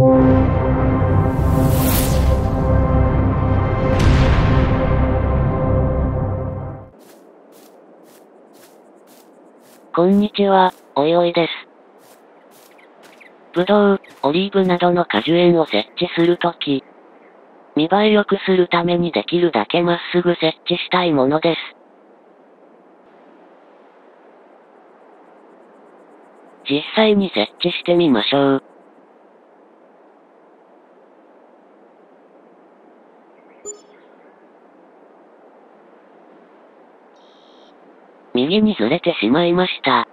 こんにちは、おいおいです。ぶどう、オリーブなどの果樹園を設置するとき、見栄え良くするためにできるだけまっすぐ設置したいものです。実際に設置してみましょう。右にずれてしまいました。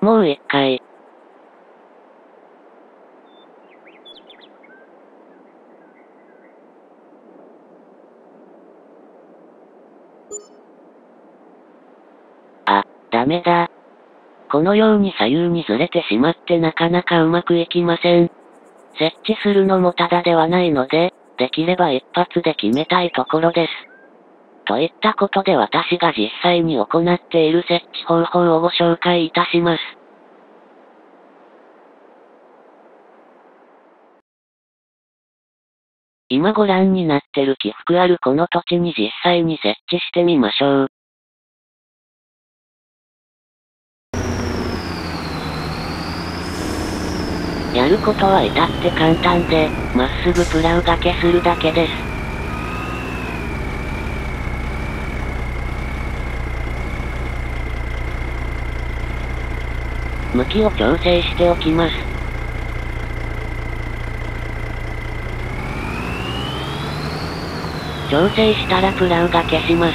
もう一回。あ、ダメだ。このように左右にずれてしまってなかなかうまくいきません。設置するのもただではないので、できれば一発で決めたいところです。といったことで私が実際に行っている設置方法をご紹介いたします。今ご覧になってる起伏あるこの土地に実際に設置してみましょう。やることは至って簡単で、まっすぐプラウがけするだけです。向きを調整しておきます。調整したらプラウが消します。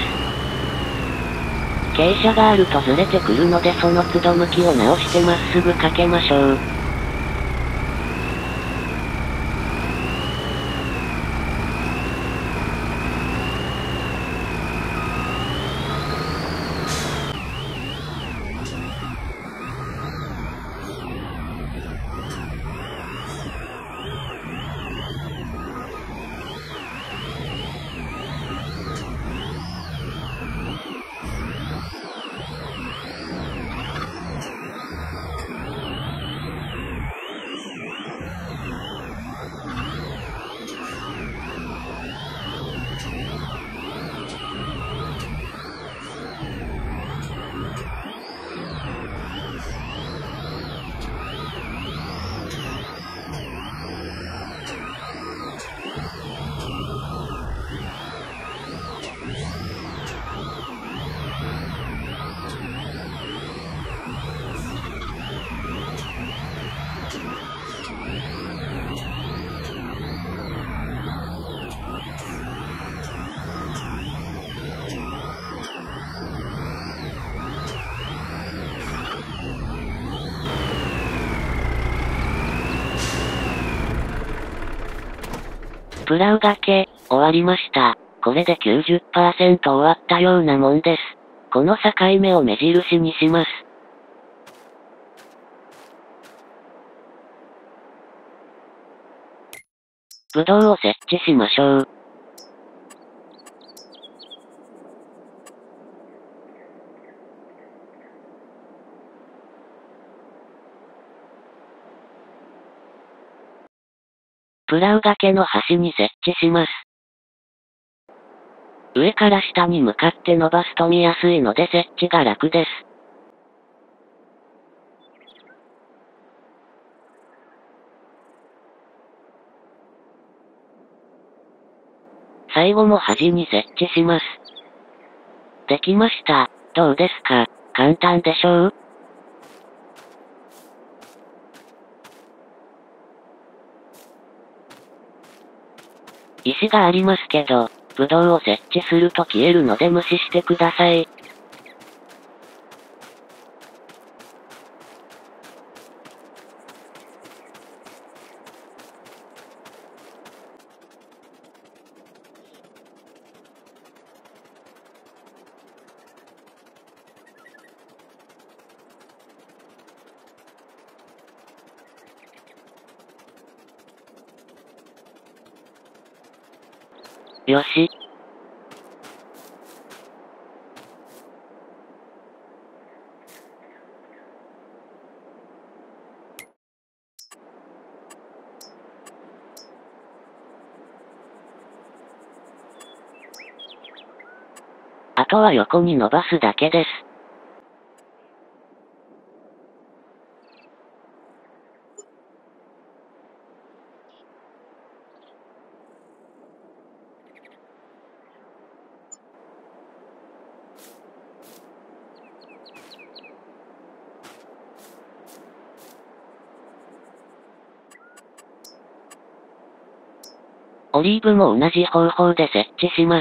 傾斜があるとずれてくるのでその都度向きを直してまっすぐかけましょう。プラウがけ、終わりました。これで90%終わったようなもんです。この境目を目印にします。ブドウを設置しましょう。プラウ掛けの端に設置します。上から下に向かって伸ばすと見やすいので設置が楽です。最後も端に設置します。できました。どうですか？簡単でしょう？石がありますけど、ブドウを設置すると消えるので無視してください。よし。あとは横に伸ばすだけです。オリーブも同じ方法で設置します。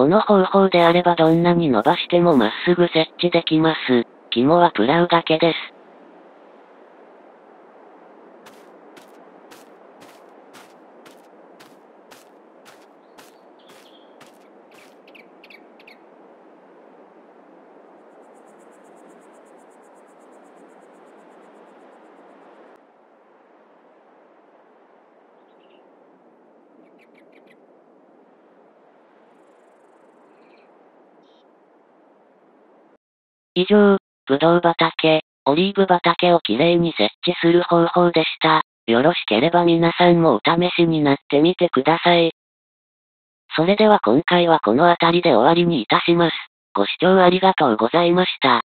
この方法であればどんなに伸ばしてもまっすぐ設置できます。肝はプラウだけです。以上、ぶどう畑、オリーブ畑をきれいに設置する方法でした。よろしければ皆さんもお試しになってみてください。それでは今回はこの辺りで終わりにいたします。ご視聴ありがとうございました。